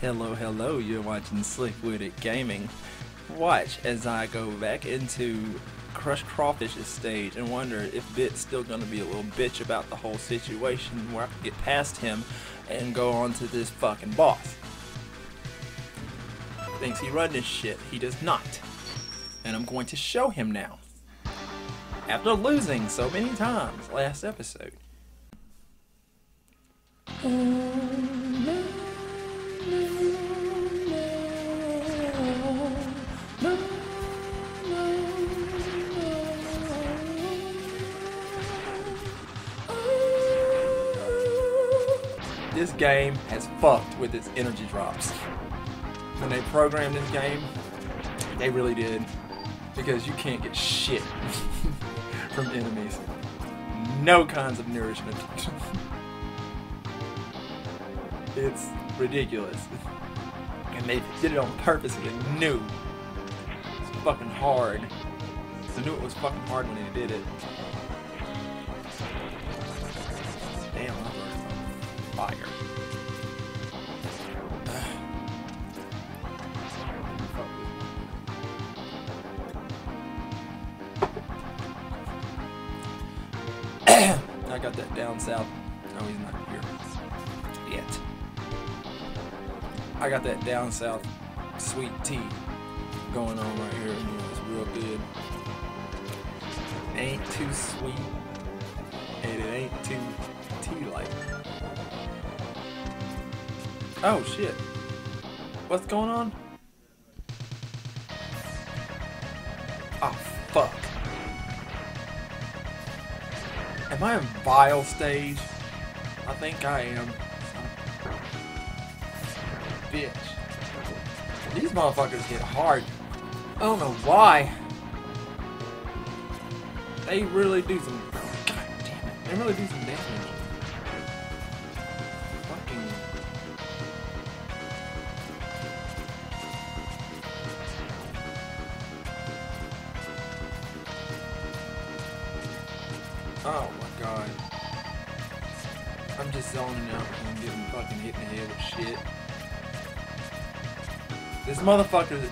Hello, hello, you're watching Slickwitit Gaming. Watch as I go back into Crush Crawfish's stage and wonder if Bit's still gonna be a little bitch about the whole situation where I can get past him and go on to this fucking boss. Thinks he run this shit, he does not. And I'm going to show him now. After losing so many times last episode. This game has fucked with its energy drops. When they programmed this game, they really did. Because you can't get shit from enemies. No kinds of nourishment. it's ridiculous. And they did it on purpose and they knew. It's fucking hard. They knew it was fucking hard when they did it. Damn, fire. I got that down south. No, he's not here I got that down south sweet tea going on right here. It's real good. Ain't too sweet, and it ain't too tea-like. Oh shit! What's going on? Oh fuck! Am I in vile stage? I think I am. Bitch. These motherfuckers get hard. I don't know why. They really do some. God damn it. They really do some damage. This motherfucker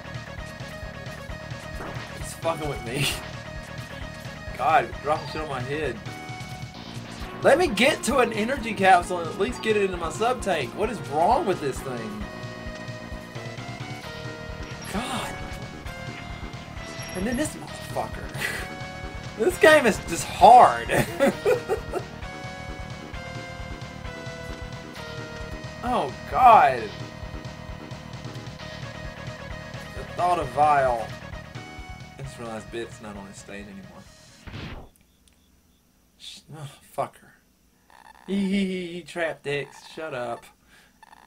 is fucking with me. God, dropping shit on my head. Let me get to an energy capsule and at least get it into my sub tank. What is wrong with this thing? God. And then this motherfucker. This game is just hard. oh god. Thought of Vile. I just realized Bit's not on his stage anymore. Oh, fucker. Hee, trap dicks. Shut up.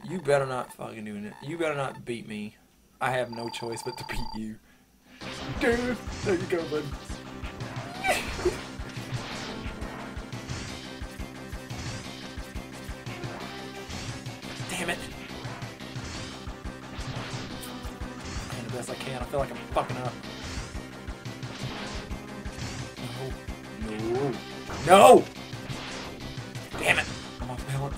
You better not fucking doing it. You better not beat me. I have no choice but to beat you. There you go, bud. No! Damn it. I'm off balance.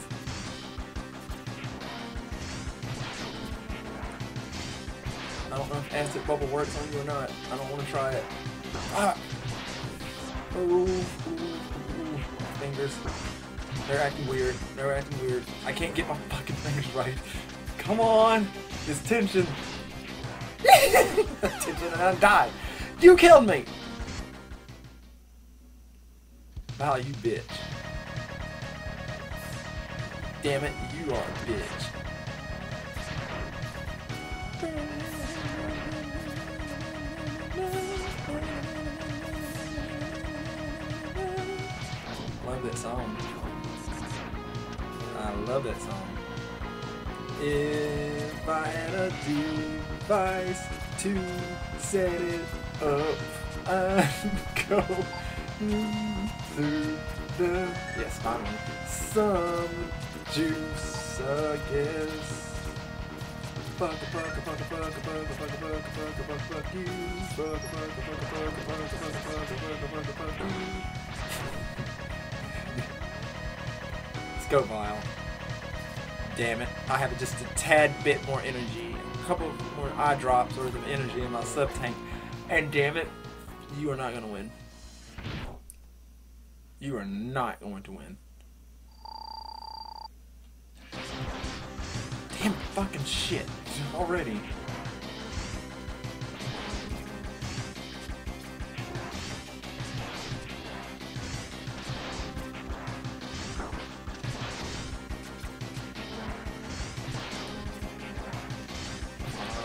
I don't know if acid bubble works on you or not. I don't want to try it. Ah! Ooh, ooh, ooh. Fingers. They're acting weird. They're acting weird. I can't get my fucking fingers right. Come on! It's tension. tension and I die. You killed me! Wow, you bitch. Damn it, you are a bitch. Love that song. I love that song. If I had a device to set it up, I'd go yes, finally some juice, I guess. Fuck fuck fuck fuck fuck fuck fuck fuck fuck fuck you. Fuck fuck fuck fuck fuck fuck fuck fuck fuck fuck you. Let's go, Vile. damn it. I have just a tad bit more energy. A couple more eye drops worth of energy in my sub tank. And damn it, you are not to win. You are not going to win. Damn fucking shit. Already.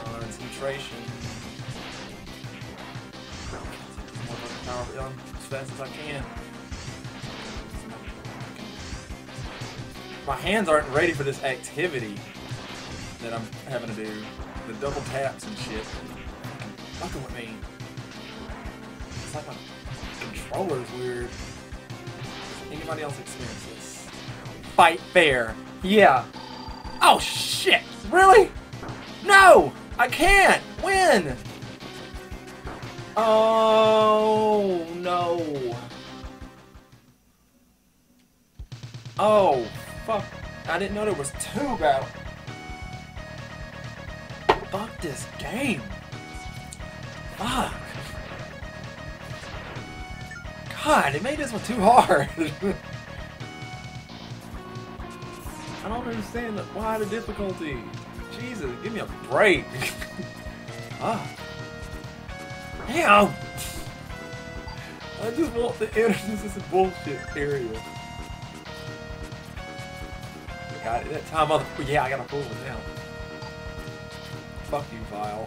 Concentration. As fast as I can. My hands aren't ready for this activity that I'm having to do. The double taps and shit. Fucking with me. It's like my controller's weird. Anybody else experience this? Fight fair. Yeah. Oh shit! Really? No! I can't win! Oh no. Oh, fuck. I didn't know there was two battles. Fuck this game. Fuck. God, it made this one too hard. I don't understand the, why the difficulty. Jesus, give me a break. ah. Damn. I just want the end. This bullshit area. Got it. Yeah, I got a pull one now. Fuck you, Vile.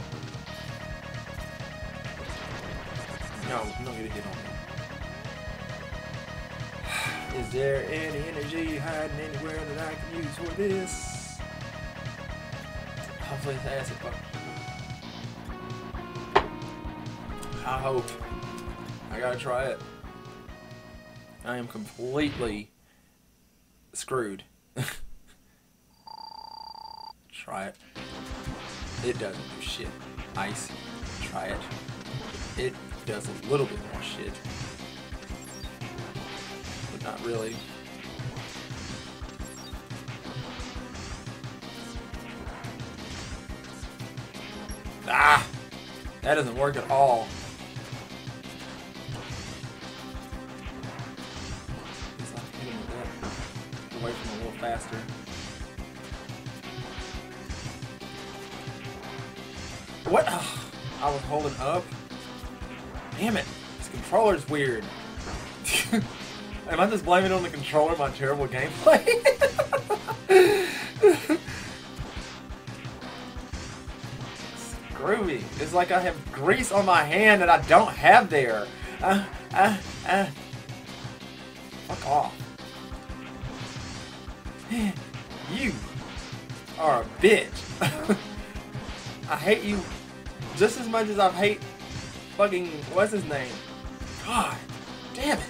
No, you don't hit on me. Is there any energy hiding anywhere that I can use for this? Hopefully it's acid fuck. I hope. I gotta try it. I am completely screwed. Try it. It doesn't do shit. Ice. Try it. It does a little bit more shit. But not really. Ah! That doesn't work at all. Away from a little faster. What? Ugh, I was holding up. Damn it. This controller's weird. Am I just blaming on the controller my terrible gameplay? Screwy. It's like I have grease on my hand that I don't have there. Uh, uh, uh. Fuck off. You are a bitch. I hate you just as much as I hate fucking what's his name. God damn it.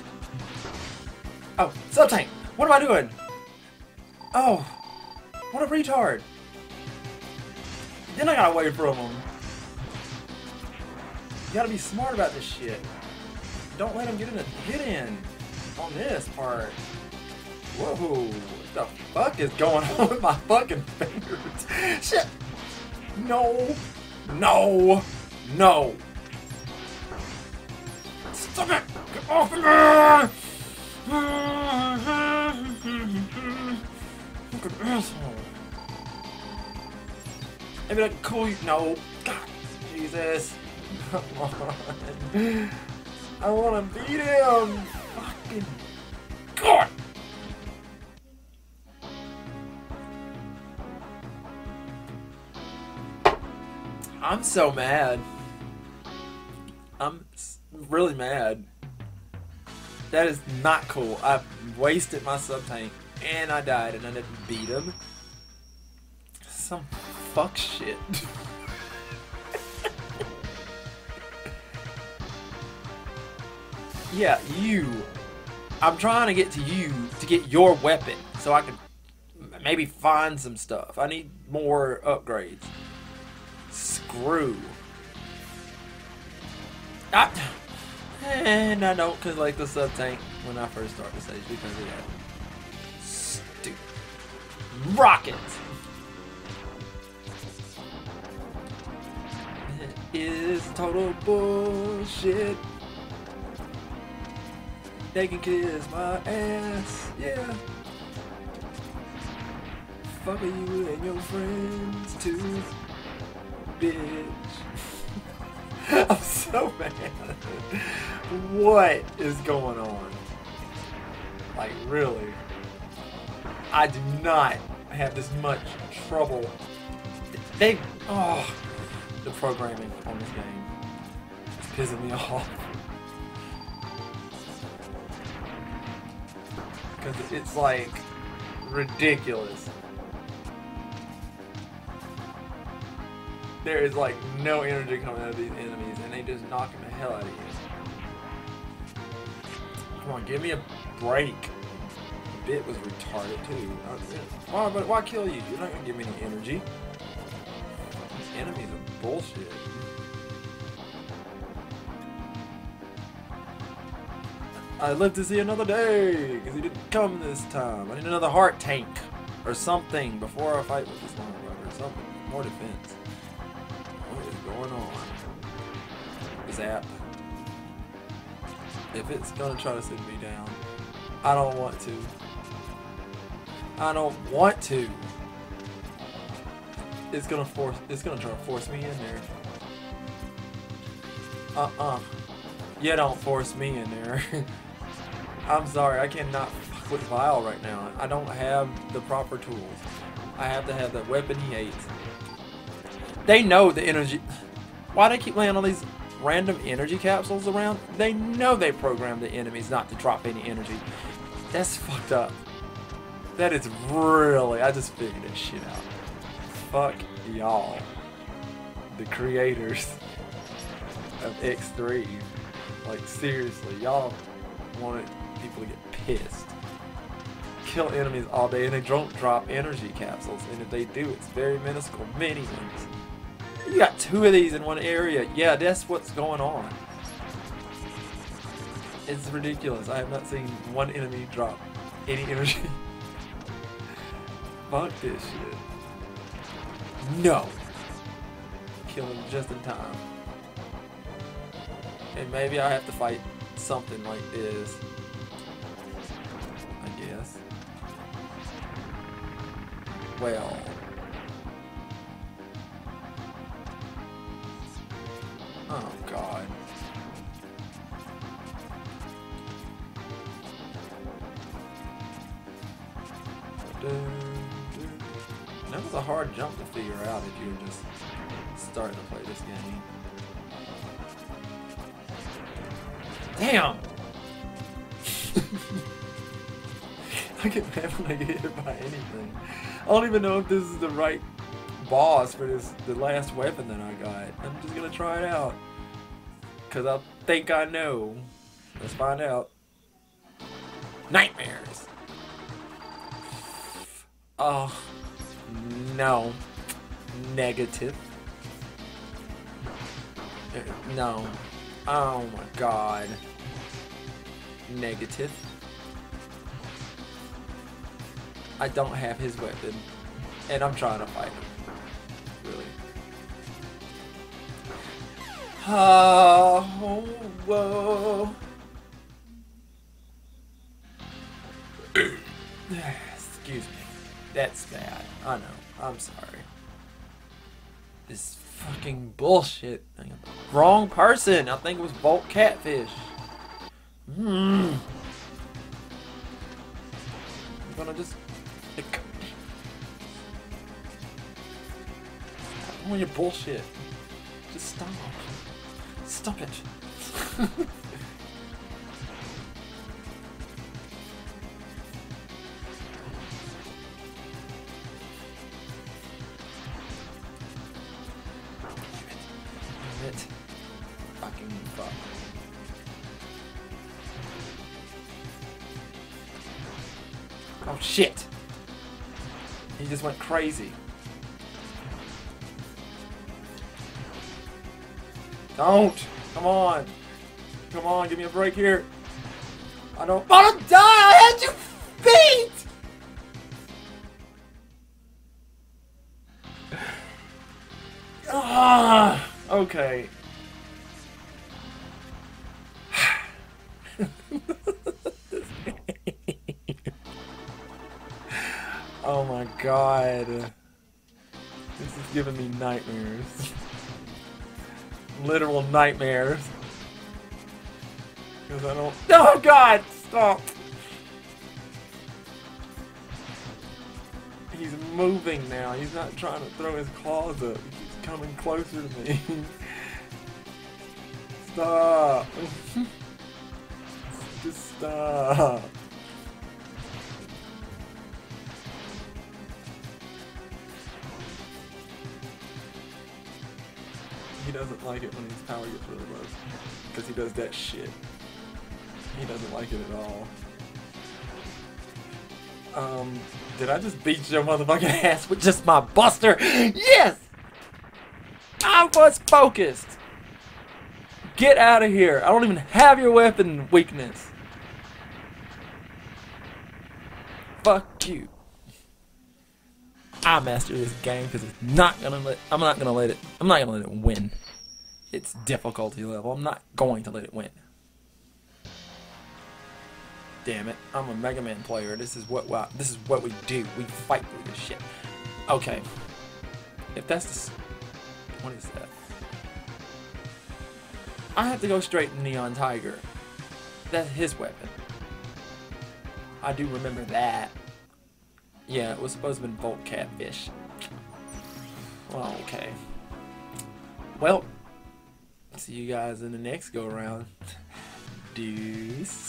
Oh, Subtank! What am I doing? Oh, what a retard. Then I got away from him. You gotta be smart about this shit. Don't let him get in a hit in on this part. Whoa, what the fuck is going on with my fucking fingers? Shit. No. No. No. Stop it! Get off of me! Fucking asshole. I can call you. No. God. Jesus. Come on. I want to beat him. Fucking. I'm so mad. I'm really mad. That is not cool. I wasted my sub tank and I died and I didn't beat him. Some fuck shit. yeah, you. I'm trying to get to you to get your weapon so I can maybe find some stuff. I need more upgrades grew. Ah, and I eh, don't cause like the sub tank when I first started this stage because of that. Stupid. Rocket! is total bullshit. They can kiss my ass, yeah. Fuck you and your friends too bitch. I'm so mad. what is going on? Like, really? I do not have this much trouble. They, oh, the programming on this game is pissing me off. Because it's like ridiculous. There is like no energy coming out of these enemies and they just knocking the hell out of you. Come on, give me a break. The bit was retarded too. Why, but why kill you? You're not gonna give me any energy. These enemies are bullshit. I live to see another day because he didn't come this time. I need another heart tank or something before I fight with this motherfucker or something. More defense. Zap. If it's gonna try to sit me down, I don't want to. I don't want to. It's gonna force. It's gonna try to force me in there. Uh-uh. You don't force me in there. I'm sorry, I cannot fuck with Vile right now. I don't have the proper tools. I have to have the weapon he hates. They know the energy. Why do they keep laying all these random energy capsules around? They know they programmed the enemies not to drop any energy. That's fucked up. That is really. I just figured this shit out. Fuck y'all. The creators of X3. Like, seriously, y'all wanted people to get pissed. Kill enemies all day and they don't drop energy capsules. And if they do, it's very minuscule ones. You got two of these in one area. Yeah, that's what's going on. It's ridiculous. I have not seen one enemy drop any energy. Fuck this shit. No. Kill him just in time. And maybe I have to fight something like this. I guess. Well. That was a hard jump to figure out if you're just starting to play this game. Damn! I get mad when I get hit by anything. I don't even know if this is the right boss for this the last weapon that I got. I'm just gonna try it out. Cause I think I know. Let's find out. Nightmares! Oh no. Negative. Uh, No. Oh my god. Negative. I don't have his weapon. And I'm trying to fight him. Really. Oh, whoa. Excuse me. That's bad. I know. I'm sorry. This fucking bullshit. Wrong person. I think it was Volt Catfish. Hmm. I'm gonna just. Oh, your bullshit. Just stop. Stop it. it. Fucking fuck. Oh shit! He just went crazy. Don't! Come on! Come on, give me a break here. I don't want to die! I had you Okay. oh my god. This is giving me nightmares. Literal nightmares. Because I don't. Oh god! Stop! He's moving now. He's not trying to throw his claws up. Coming closer to me. Stop! Just stop. He doesn't like it when his power gets really low. Because he does that shit. He doesn't like it at all. Um, did I just beat your motherfucking ass with just my buster? Yes! Was focused! Get out of here! I don't even have your weapon weakness. Fuck you. I master this game because it's not gonna let. I'm not gonna let it. I'm not gonna let it win. It's difficulty level. I'm not going to let it win. Damn it! I'm a Mega Man player. This is what wow, this is what we do. We fight through this shit. Okay. If that's the, what is that? I have to go straight to Neon Tiger. That's his weapon. I do remember that. Yeah, it was supposed to be Volt Catfish. Well, okay. Well, see you guys in the next go around. Deuces.